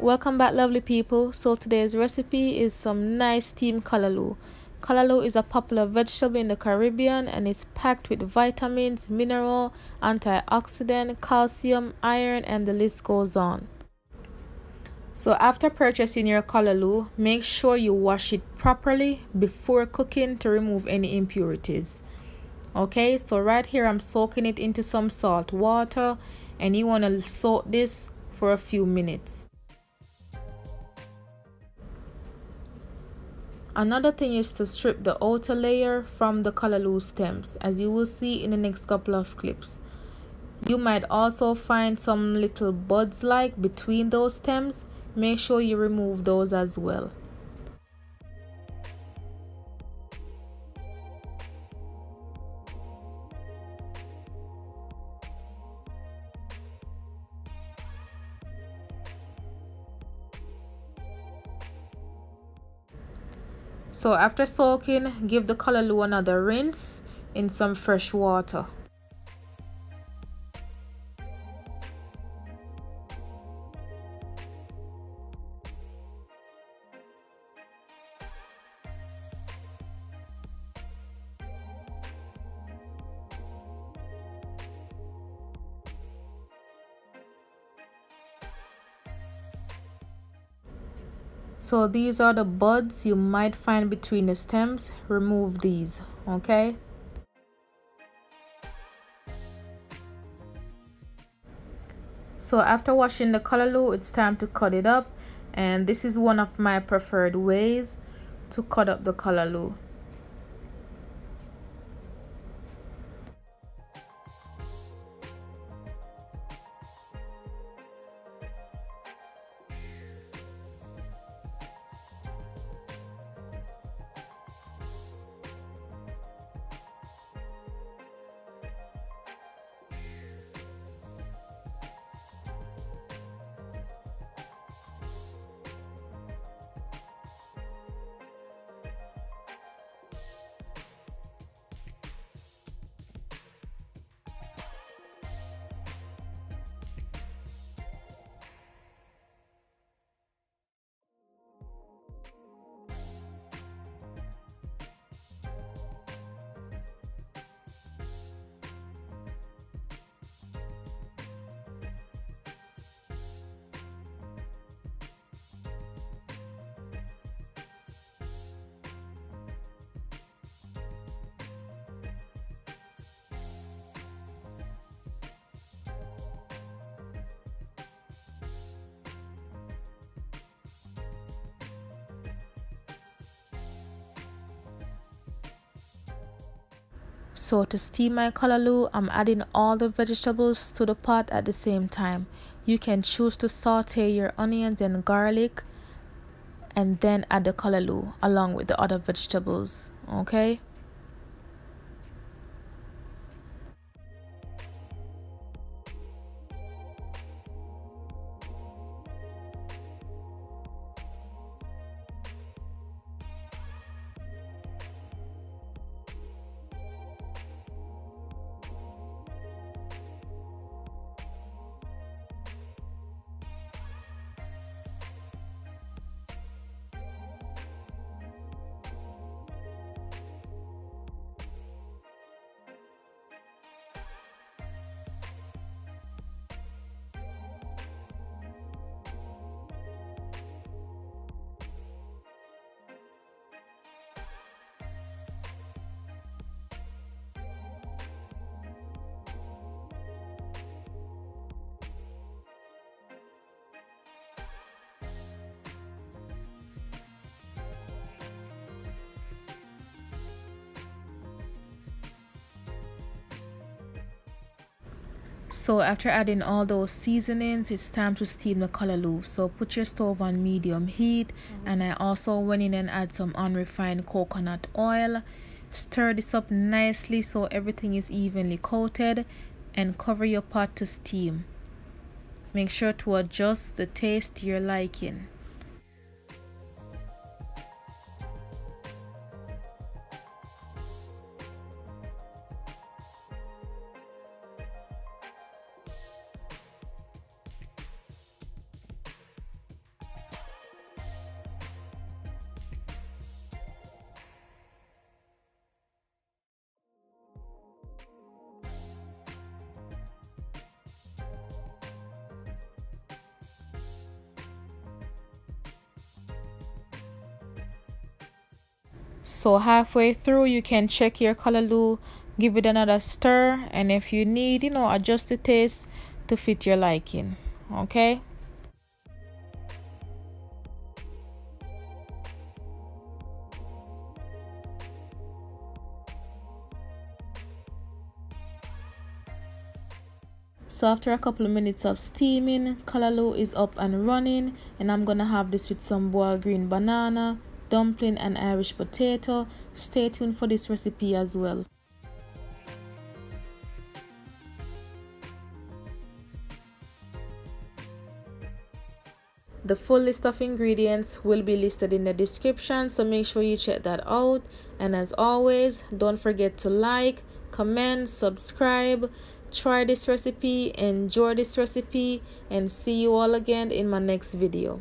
welcome back lovely people. So today's recipe is some nice steamed callaloo callaloo is a popular vegetable in the caribbean and it's packed with vitamins mineral antioxidant calcium iron and the list goes on. So after purchasing your callaloo make sure you wash it properly before cooking to remove any impurities. Okay so right here i'm soaking it into some salt water and you want to soak this for a few minutes Another thing is to strip the outer layer from the callaloo stems as you will see in the next couple of clips. You might also find some little buds like between those stems. Make sure you remove those as well. So after soaking, give the callaloo another rinse in some fresh water. So these are the buds you might find between the stems. Remove these okay? So after washing the callaloo it's time to cut it up. And this is one of my preferred ways to cut up the callaloo So to steam my callaloo, I'm adding all the vegetables to the pot at the same time. You can choose to saute your onions and garlic and then add the callaloo along with the other vegetables, okay? So after adding all those seasonings it's time to steam the callaloo so put your stove on medium heat. Mm-hmm. and i also went in and add some unrefined coconut oil. Stir this up nicely so everything is evenly coated and cover your pot to steam. Make sure to adjust the taste to your liking so halfway through you can check your callaloo give it another stir and if you need you know adjust the taste to fit your liking okay? So after a couple of minutes of steaming callaloo is up and running and i'm gonna have this with some boiled green banana dumpling and irish potato stay tuned for this recipe as well The full list of ingredients will be listed in the description, so make sure you check that out. And as always, don't forget to like, comment, subscribe, try this recipe, enjoy this recipe, and see you all again in my next video.